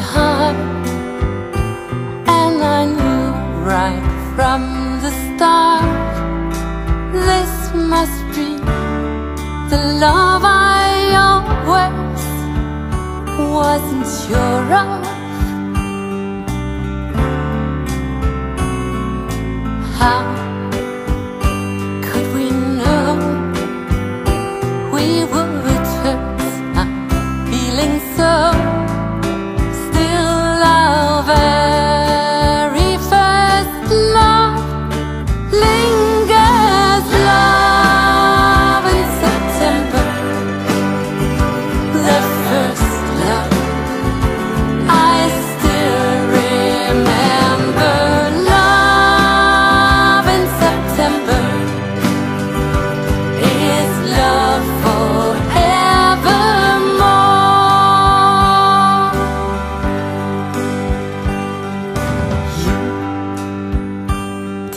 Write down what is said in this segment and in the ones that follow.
love And I knew right from the start This must be the love I always wasn't sure of. How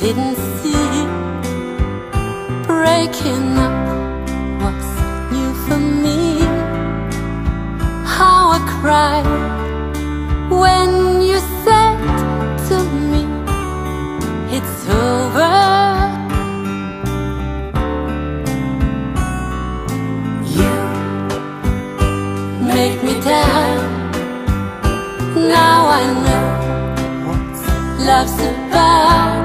didn't see breaking up was new for me. How I cried when you said to me, It's over. You make me down. Now I know what love's about.